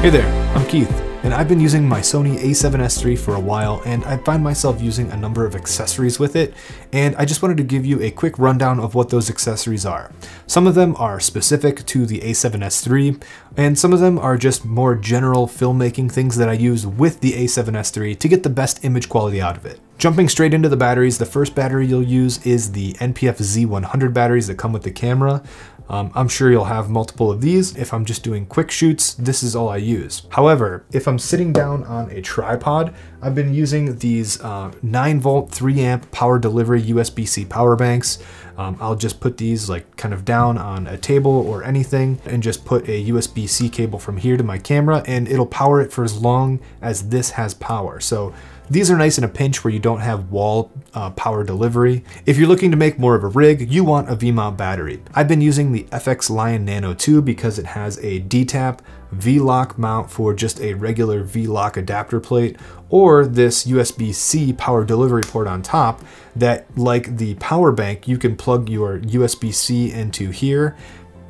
Hey there, I'm Keith, and I've been using my Sony a7S III for a while, and I find myself using a number of accessories with it, and I just wanted to give you a quick rundown of what those accessories are. Some of them are specific to the a7S III, and some of them are just more general filmmaking things that I use with the a7S III to get the best image quality out of it. Jumping straight into the batteries, the first battery you'll use is the NPF Z100 batteries that come with the camera. Um, I'm sure you'll have multiple of these. If I'm just doing quick shoots, this is all I use. However, if I'm sitting down on a tripod, I've been using these uh, 9 volt 3 amp power delivery USB-C power banks. Um, I'll just put these like kind of down on a table or anything and just put a USB-C cable from here to my camera and it'll power it for as long as this has power. So these are nice in a pinch where you don't have wall uh, power delivery. If you're looking to make more of a rig, you want a V-mount battery. I've been using the FX Lion Nano 2 because it has a D-tap V-lock mount for just a regular V-lock adapter plate, or this USB-C power delivery port on top that, like the power bank, you can plug your USB-C into here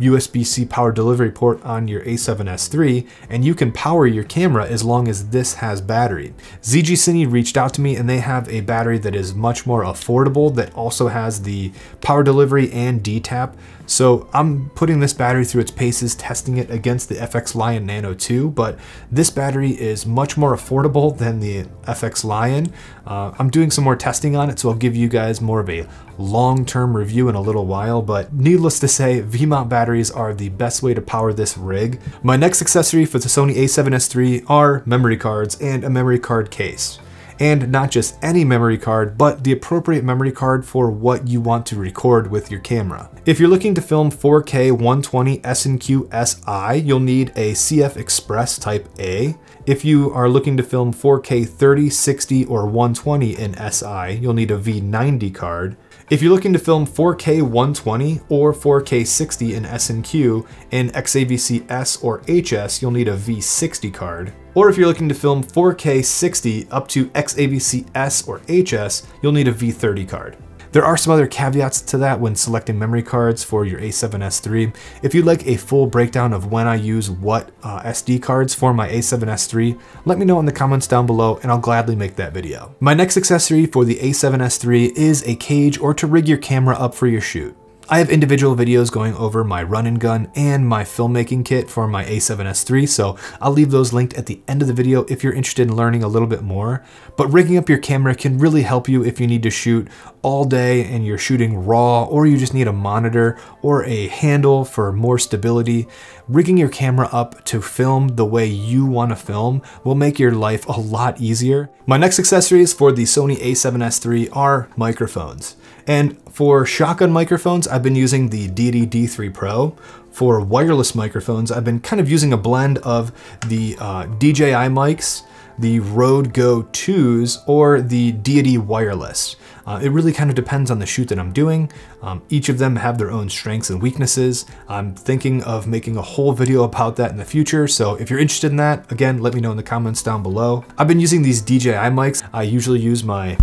USB-C power delivery port on your a7S III, and you can power your camera as long as this has battery. ZG Cine reached out to me and they have a battery that is much more affordable that also has the power delivery and D-tap. So I'm putting this battery through its paces, testing it against the FX Lion Nano 2, but this battery is much more affordable than the FX Lion. Uh, I'm doing some more testing on it, so I'll give you guys more of a long-term review in a little while, but needless to say, V-mount batteries are the best way to power this rig. My next accessory for the Sony a7S III are memory cards and a memory card case and not just any memory card, but the appropriate memory card for what you want to record with your camera. If you're looking to film 4K 120 S&Q SI, you'll need a CF Express Type A. If you are looking to film 4K 30, 60, or 120 in SI, you'll need a V90 card. If you're looking to film 4K 120 or 4K 60 in S&Q in XAVC S or HS, you'll need a V60 card. Or if you're looking to film 4K 60 up to XAVC S or HS, you'll need a V30 card. There are some other caveats to that when selecting memory cards for your a7S III. If you'd like a full breakdown of when I use what uh, SD cards for my a7S III, let me know in the comments down below and I'll gladly make that video. My next accessory for the a7S III is a cage or to rig your camera up for your shoot. I have individual videos going over my run and gun and my filmmaking kit for my a7S III, so I'll leave those linked at the end of the video if you're interested in learning a little bit more. But rigging up your camera can really help you if you need to shoot all day and you're shooting raw, or you just need a monitor or a handle for more stability. Rigging your camera up to film the way you want to film will make your life a lot easier. My next accessories for the Sony a7S III are microphones. And for shotgun microphones, I've been using the Deity D3 Pro. For wireless microphones, I've been kind of using a blend of the uh, DJI mics, the Rode Go 2s, or the Deity Wireless. Uh, it really kind of depends on the shoot that I'm doing. Um, each of them have their own strengths and weaknesses. I'm thinking of making a whole video about that in the future, so if you're interested in that, again, let me know in the comments down below. I've been using these DJI mics. I usually use my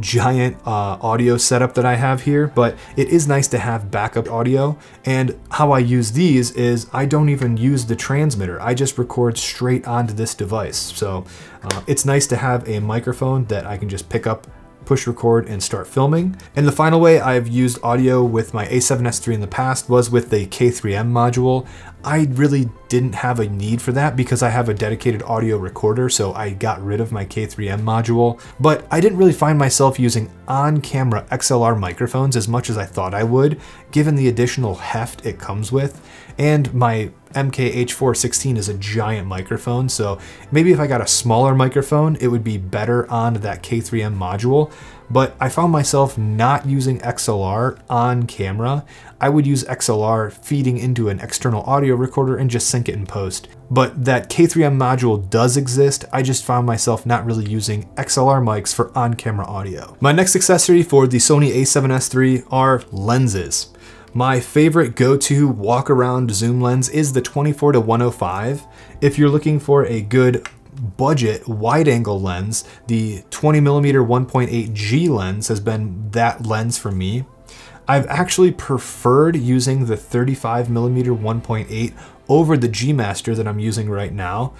giant uh, audio setup that I have here, but it is nice to have backup audio. And how I use these is I don't even use the transmitter. I just record straight onto this device. So uh, it's nice to have a microphone that I can just pick up push record and start filming. And the final way I've used audio with my a7S III in the past was with the K3M module. I really didn't have a need for that because I have a dedicated audio recorder, so I got rid of my K3M module. But I didn't really find myself using on-camera XLR microphones as much as I thought I would, given the additional heft it comes with. And my MKH416 is a giant microphone, so maybe if I got a smaller microphone, it would be better on that K3M module. But I found myself not using XLR on camera. I would use XLR feeding into an external audio recorder and just sync it in post. But that K3M module does exist, I just found myself not really using XLR mics for on-camera audio. My next accessory for the Sony a7S III are lenses. My favorite go-to walk-around zoom lens is the 24 to 105. If you're looking for a good budget wide angle lens, the 20 millimeter 1.8 G lens has been that lens for me. I've actually preferred using the 35mm 1.8 over the G Master that I'm using right now.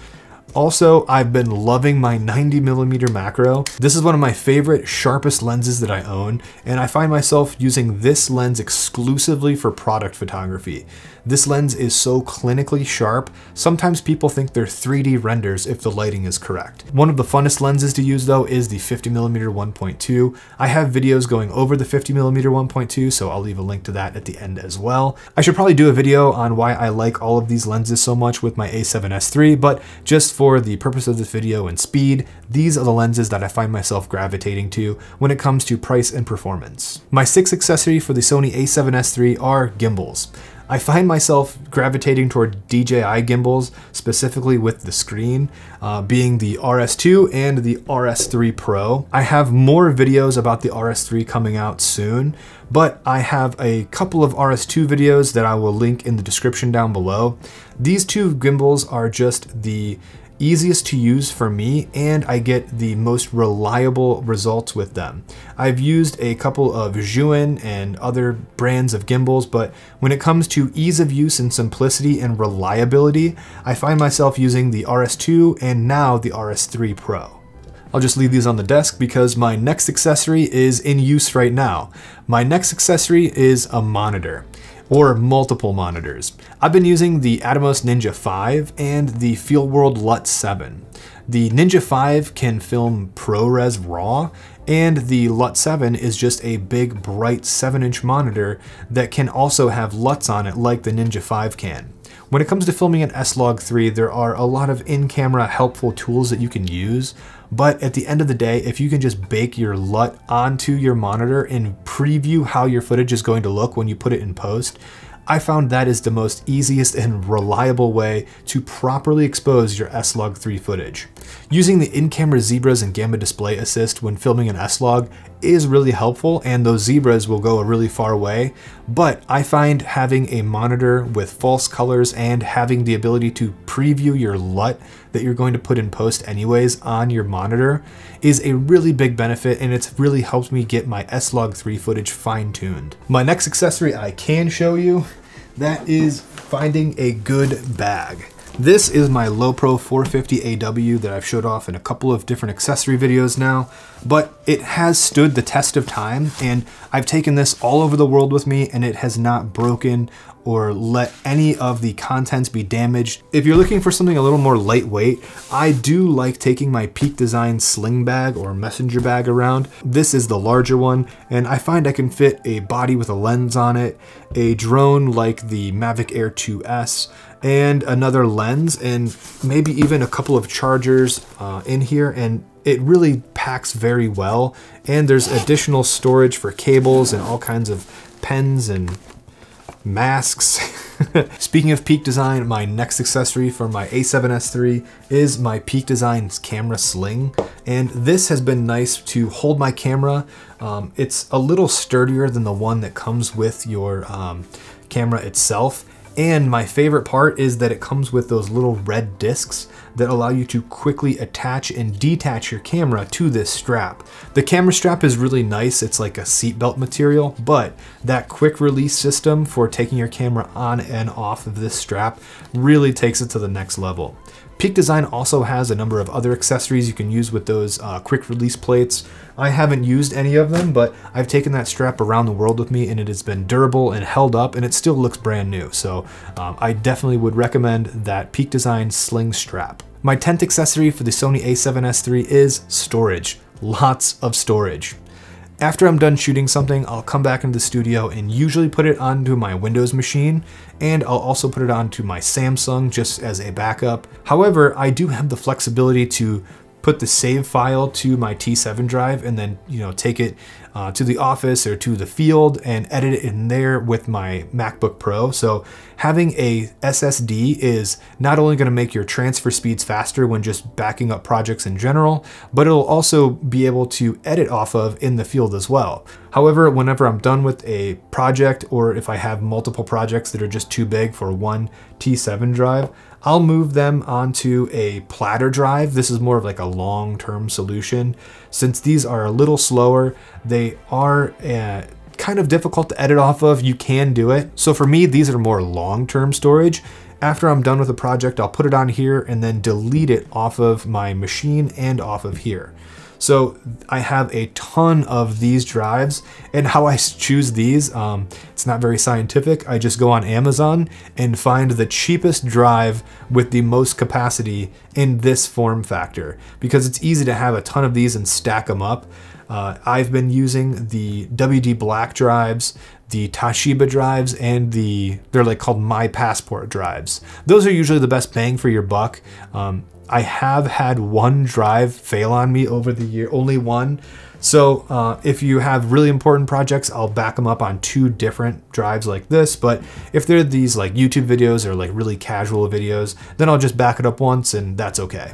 Also, I've been loving my 90 millimeter macro. This is one of my favorite sharpest lenses that I own, and I find myself using this lens exclusively for product photography. This lens is so clinically sharp, sometimes people think they're 3D renders if the lighting is correct. One of the funnest lenses to use though is the 50mm 1.2. I have videos going over the 50mm 1.2, so I'll leave a link to that at the end as well. I should probably do a video on why I like all of these lenses so much with my a7S III, but just for the purpose of this video and speed, these are the lenses that I find myself gravitating to when it comes to price and performance. My sixth accessory for the Sony a7S III are gimbals. I find myself gravitating toward DJI gimbals, specifically with the screen, uh, being the RS2 and the RS3 Pro. I have more videos about the RS3 coming out soon, but I have a couple of RS2 videos that I will link in the description down below. These two gimbals are just the easiest to use for me and I get the most reliable results with them. I've used a couple of Zhiyun and other brands of gimbals, but when it comes to ease of use and simplicity and reliability, I find myself using the RS2 and now the RS3 Pro. I'll just leave these on the desk because my next accessory is in use right now. My next accessory is a monitor or multiple monitors. I've been using the Atomos Ninja 5 and the Feelworld LUT 7. The Ninja 5 can film ProRes RAW, and the LUT 7 is just a big, bright 7-inch monitor that can also have LUTs on it like the Ninja 5 can. When it comes to filming an S-Log 3, there are a lot of in-camera helpful tools that you can use, but at the end of the day, if you can just bake your LUT onto your monitor and preview how your footage is going to look when you put it in post, I found that is the most easiest and reliable way to properly expose your S-Log3 footage. Using the in-camera zebras and gamma display assist when filming an S-Log is really helpful and those zebras will go a really far way, but I find having a monitor with false colors and having the ability to preview your LUT that you're going to put in post anyways on your monitor is a really big benefit and it's really helped me get my S-Log3 footage fine-tuned. My next accessory I can show you, that is finding a good bag. This is my Lowepro 450AW that I've showed off in a couple of different accessory videos now, but it has stood the test of time and I've taken this all over the world with me and it has not broken or let any of the contents be damaged. If you're looking for something a little more lightweight, I do like taking my Peak Design sling bag or messenger bag around. This is the larger one, and I find I can fit a body with a lens on it, a drone like the Mavic Air 2S, and another lens and maybe even a couple of chargers uh, in here and it really packs very well and there's additional storage for cables and all kinds of pens and masks. Speaking of Peak Design, my next accessory for my a7S III is my Peak Design's camera sling. And this has been nice to hold my camera. Um, it's a little sturdier than the one that comes with your um, camera itself. And my favorite part is that it comes with those little red discs that allow you to quickly attach and detach your camera to this strap. The camera strap is really nice, it's like a seatbelt material, but that quick release system for taking your camera on and off of this strap really takes it to the next level. Peak Design also has a number of other accessories you can use with those uh, quick release plates. I haven't used any of them, but I've taken that strap around the world with me and it has been durable and held up and it still looks brand new. So um, I definitely would recommend that Peak Design sling strap. My 10th accessory for the Sony a7S III is storage. Lots of storage. After I'm done shooting something, I'll come back into the studio and usually put it onto my Windows machine, and I'll also put it onto my Samsung just as a backup. However, I do have the flexibility to put the save file to my T7 drive and then you know take it uh, to the office or to the field and edit it in there with my MacBook Pro. So having a SSD is not only going to make your transfer speeds faster when just backing up projects in general, but it'll also be able to edit off of in the field as well. However, whenever I'm done with a project or if I have multiple projects that are just too big for one T7 drive, I'll move them onto a platter drive. This is more of like a long-term solution. Since these are a little slower, they are uh, kind of difficult to edit off of. You can do it. So for me, these are more long-term storage. After I'm done with a project, I'll put it on here and then delete it off of my machine and off of here. So I have a ton of these drives and how I choose these, um, it's not very scientific. I just go on Amazon and find the cheapest drive with the most capacity in this form factor because it's easy to have a ton of these and stack them up. Uh, I've been using the WD Black drives, the Toshiba drives, and the, they're like called My Passport drives. Those are usually the best bang for your buck. Um, I have had one drive fail on me over the year, only one. So uh, if you have really important projects, I'll back them up on two different drives like this. But if they're these like YouTube videos or like really casual videos, then I'll just back it up once and that's okay.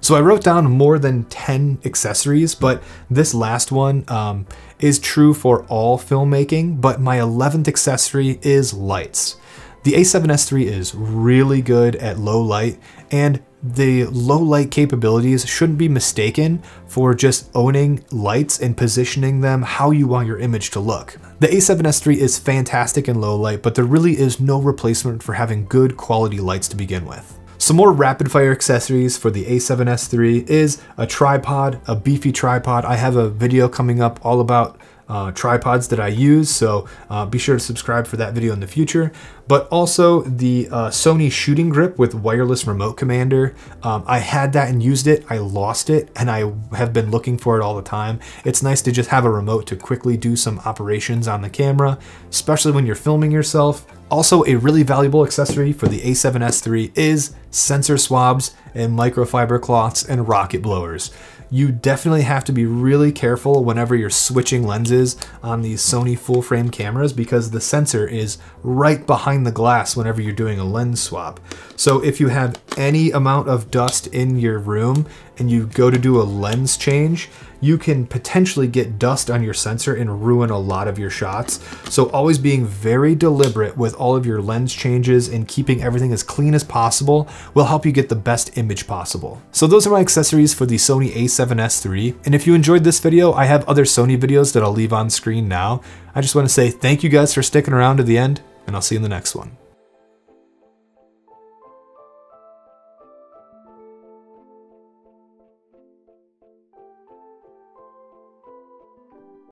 So I wrote down more than 10 accessories, but this last one um, is true for all filmmaking, but my 11th accessory is lights. The a7S III is really good at low light, and the low light capabilities shouldn't be mistaken for just owning lights and positioning them how you want your image to look. The a7S III is fantastic in low light, but there really is no replacement for having good quality lights to begin with. Some more rapid fire accessories for the a7S III is a tripod, a beefy tripod. I have a video coming up all about uh, tripods that I use, so uh, be sure to subscribe for that video in the future. But also the uh, Sony shooting grip with wireless remote commander. Um, I had that and used it, I lost it, and I have been looking for it all the time. It's nice to just have a remote to quickly do some operations on the camera, especially when you're filming yourself. Also, a really valuable accessory for the a7S III is sensor swabs and microfiber cloths and rocket blowers you definitely have to be really careful whenever you're switching lenses on these Sony full frame cameras because the sensor is right behind the glass whenever you're doing a lens swap. So if you have any amount of dust in your room and you go to do a lens change, you can potentially get dust on your sensor and ruin a lot of your shots. So always being very deliberate with all of your lens changes and keeping everything as clean as possible will help you get the best image possible. So those are my accessories for the Sony a7S III. And if you enjoyed this video, I have other Sony videos that I'll leave on screen now. I just want to say thank you guys for sticking around to the end, and I'll see you in the next one.